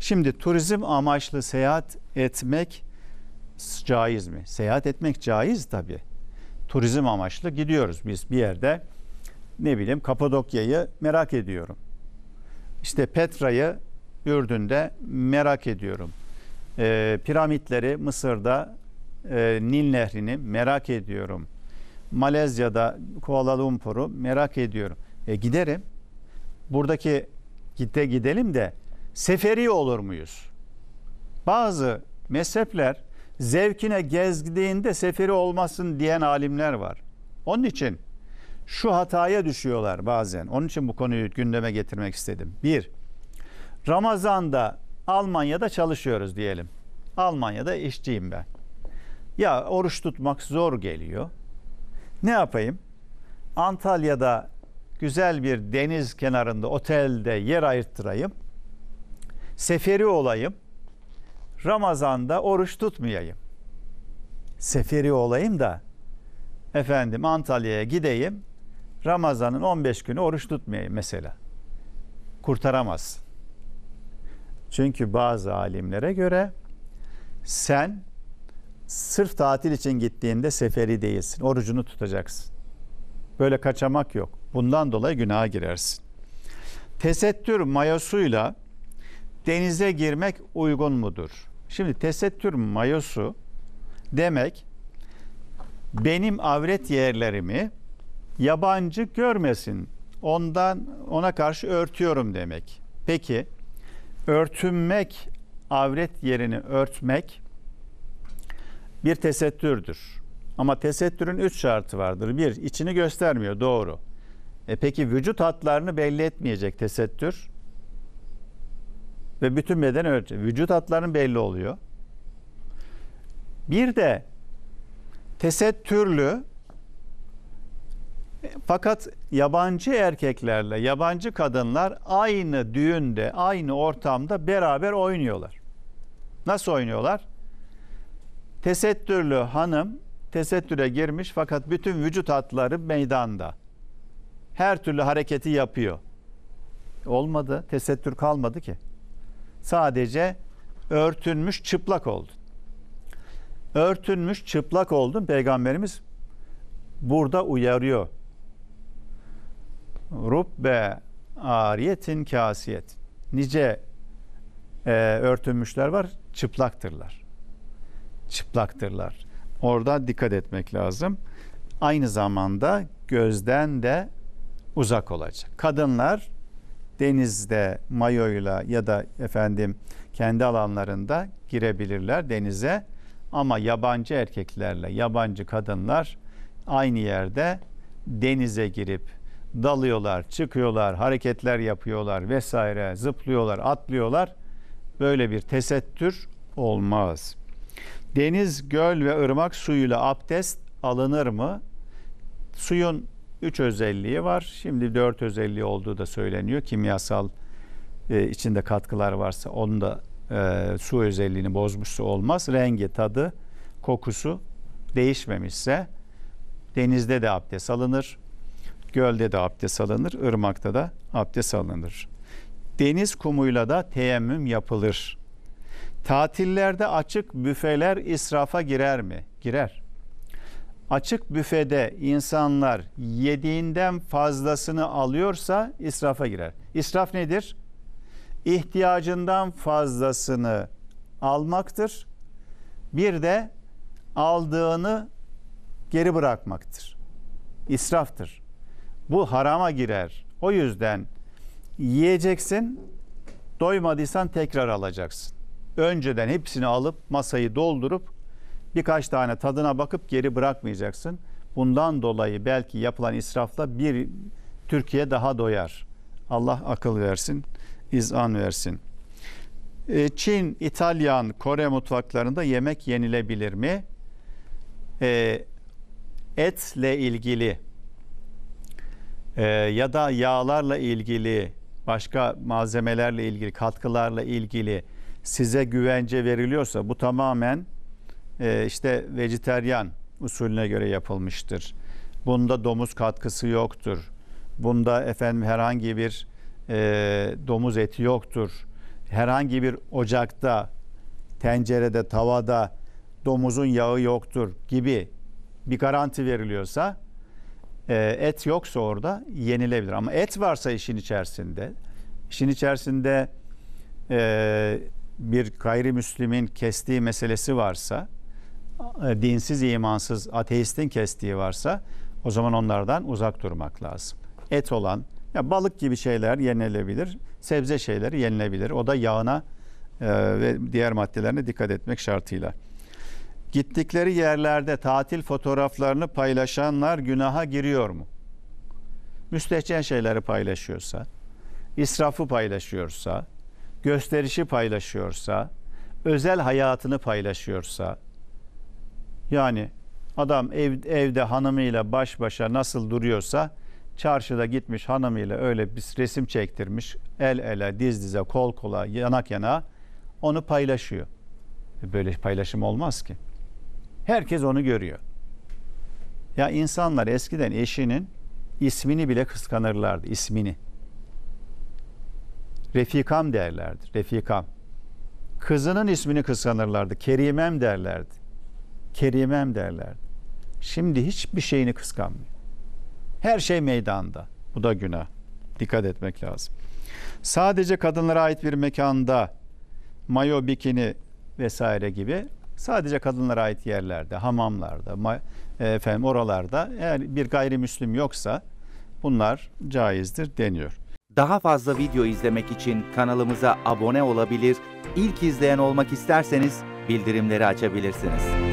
Şimdi turizm amaçlı seyahat etmek caiz mi? Seyahat etmek caiz tabii. Turizm amaçlı gidiyoruz biz bir yerde. Ne bileyim Kapadokya'yı merak ediyorum. İşte Petra'yı Ürdün'de merak ediyorum. Ee, piramitleri Mısır'da e, Nil Nehri'ni merak ediyorum. Malezya'da Kuala Lumpur'u merak ediyorum. E, giderim. Buradaki gide gidelim de seferi olur muyuz? Bazı mezhepler zevkine gezdiğinde seferi olmasın diyen alimler var. Onun için şu hataya düşüyorlar bazen. Onun için bu konuyu gündeme getirmek istedim. Bir, Ramazan'da Almanya'da çalışıyoruz diyelim. Almanya'da işçiyim ben. Ya oruç tutmak zor geliyor. Ne yapayım? Antalya'da güzel bir deniz kenarında otelde yer ayırttırayım. Seferi olayım. Ramazan'da oruç tutmayayım. Seferi olayım da efendim Antalya'ya gideyim. Ramazan'ın 15 günü oruç tutmayayım mesela. Kurtaramaz. Çünkü bazı alimlere göre sen sırf tatil için gittiğinde seferi değilsin. Orucunu tutacaksın. Böyle kaçamak yok. Bundan dolayı günaha girersin. Tesettür mayosuyla denize girmek uygun mudur? Şimdi tesettür mayosu demek benim avret yerlerimi yabancı görmesin. Ondan ona karşı örtüyorum demek. Peki örtünmek, avret yerini örtmek bir tesettürdür. Ama tesettürün üç şartı vardır. Bir, içini göstermiyor, doğru. E peki vücut hatlarını belli etmeyecek tesettür ve bütün beden örtecek. Vücut hatlarının belli oluyor. Bir de tesettürlü fakat yabancı erkeklerle yabancı kadınlar aynı düğünde, aynı ortamda beraber oynuyorlar. Nasıl oynuyorlar? Tesettürlü hanım tesettüre girmiş fakat bütün vücut hatları meydanda. Her türlü hareketi yapıyor. Olmadı. Tesettür kalmadı ki. Sadece örtünmüş çıplak oldun. Örtünmüş çıplak oldun. Peygamberimiz burada uyarıyor. Rubbe ariyetin kasiyet. Nice e, örtünmüşler var, çıplaktırlar. Çıplaktırlar. Orada dikkat etmek lazım. Aynı zamanda gözden de uzak olacak. Kadınlar denizde mayoyla ya da efendim kendi alanlarında girebilirler denize ama yabancı erkeklerle yabancı kadınlar aynı yerde denize girip dalıyorlar, çıkıyorlar, hareketler yapıyorlar vesaire, zıplıyorlar, atlıyorlar. Böyle bir tesettür olmaz. Deniz, göl ve ırmak suyuyla abdest alınır mı? Suyun üç özelliği var. Şimdi dört özelliği olduğu da söyleniyor. Kimyasal e, içinde katkılar varsa onun da e, su özelliğini bozmuşsa olmaz. Rengi, tadı, kokusu değişmemişse denizde de abdest alınır. Gölde de abdest alınır. ırmakta da abdest alınır. Deniz kumuyla da teyemmüm yapılır. Tatillerde açık büfeler israfa girer mi? Girer. Açık büfede insanlar yediğinden fazlasını alıyorsa israfa girer. İsraf nedir? İhtiyacından fazlasını almaktır. Bir de aldığını geri bırakmaktır. İsraftır. Bu harama girer. O yüzden yiyeceksin, doymadıysan tekrar alacaksın önceden hepsini alıp masayı doldurup birkaç tane tadına bakıp geri bırakmayacaksın. Bundan dolayı belki yapılan israfla bir Türkiye daha doyar. Allah akıl versin, izan versin. E, Çin, İtalyan, Kore mutfaklarında yemek yenilebilir mi? E, etle ilgili e, ya da yağlarla ilgili, başka malzemelerle ilgili, katkılarla ilgili size güvence veriliyorsa bu tamamen e, işte vejeteryan usulüne göre yapılmıştır. Bunda domuz katkısı yoktur. Bunda efendim herhangi bir e, domuz eti yoktur. herhangi bir ocakta, tencerede, tavada domuzun yağı yoktur gibi bir garanti veriliyorsa e, et yoksa orada yenilebilir. Ama et varsa işin içerisinde, işin içerisinde e, bir gayrimüslimin kestiği meselesi varsa, dinsiz, imansız, ateistin kestiği varsa o zaman onlardan uzak durmak lazım. Et olan, ya balık gibi şeyler yenilebilir, sebze şeyleri yenilebilir. O da yağına e, ve diğer maddelerine dikkat etmek şartıyla. Gittikleri yerlerde tatil fotoğraflarını paylaşanlar günaha giriyor mu? Müstehcen şeyleri paylaşıyorsa, israfı paylaşıyorsa, gösterişi paylaşıyorsa, özel hayatını paylaşıyorsa, yani adam ev, evde hanımıyla baş başa nasıl duruyorsa, çarşıda gitmiş hanımıyla öyle bir resim çektirmiş, el ele, diz dize, kol kola, yanak yana onu paylaşıyor. Böyle paylaşım olmaz ki. Herkes onu görüyor. Ya insanlar eskiden eşinin ismini bile kıskanırlardı, ismini. Refikam derlerdi, refikam. Kızının ismini kıskanırlardı, kerimem derlerdi. Kerimem derlerdi. Şimdi hiçbir şeyini kıskanmıyor. Her şey meydanda. Bu da günah. Dikkat etmek lazım. Sadece kadınlara ait bir mekanda mayo, bikini vesaire gibi sadece kadınlara ait yerlerde, hamamlarda, efendim oralarda eğer bir gayrimüslim yoksa bunlar caizdir deniyor. Daha fazla video izlemek için kanalımıza abone olabilir, ilk izleyen olmak isterseniz bildirimleri açabilirsiniz.